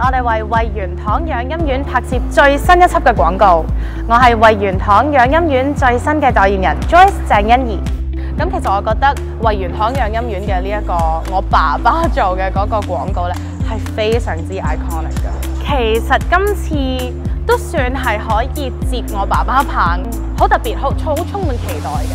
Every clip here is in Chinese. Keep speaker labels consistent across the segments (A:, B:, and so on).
A: 我哋為惠元堂養音院拍攝最新一輯嘅廣告，我係惠元堂養音院最新嘅代言人 Joyce 鄭欣宜。咁其實我覺得惠元堂養音院嘅呢一個我爸爸做嘅嗰個廣告咧，係非常之 iconic 嘅。其實今次都算係可以接我爸爸棒，好特別，好好充滿期待嘅。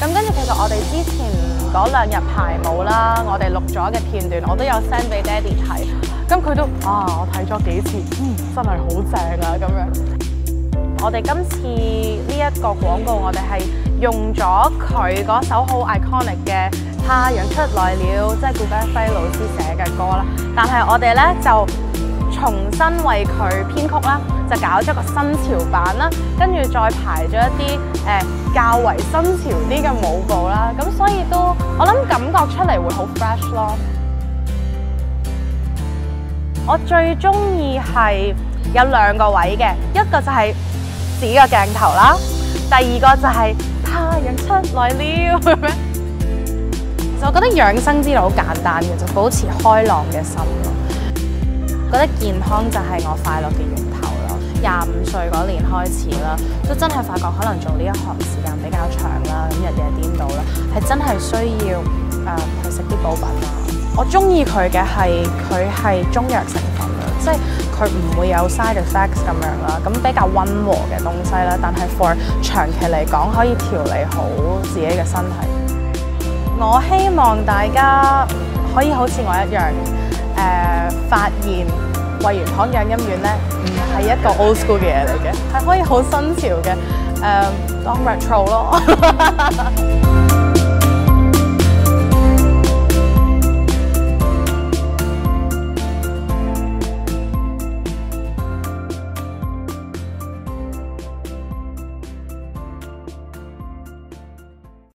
A: 咁跟住其實我哋之前嗰兩日排舞啦，我哋錄咗嘅片段，我都有 send 俾爹哋睇。咁佢都啊，我睇咗幾次，嗯，真係好正啊咁樣。我哋今次呢一個廣告，我哋係用咗佢嗰首好 iconic 嘅《太陽出來了》，即係顧嘉輝老師寫嘅歌啦。但係我哋咧就重新為佢編曲啦，就搞咗個新潮版啦，跟住再排咗一啲誒、呃、較為新潮啲嘅舞步啦。咁所以都我諗感覺出嚟會好 fresh 咯。我最中意係有兩個位嘅，一個就係自己嘅鏡頭啦，第二個就係太陽出來了咁樣。其實我覺得養生之路好簡單嘅，就保持開朗嘅心咯。覺得健康就係我快樂嘅源頭咯。廿五歲嗰年開始啦，都真係發覺可能做呢一行時間比較長啦，咁日夜顛倒啦，係真係需要誒、呃、去食啲補品啊。我中意佢嘅係佢係中藥成分啦，即係佢唔會有 side effects 咁樣啦，咁比較溫和嘅東西啦。但係 for 長期嚟講可以調理好自己嘅身體。我希望大家可以好似我一樣，誒、呃、發現惠元堂養陰院咧，唔係一個 old school 嘅嘢嚟嘅，係可以好新潮嘅，誒、呃、當 retro 咯。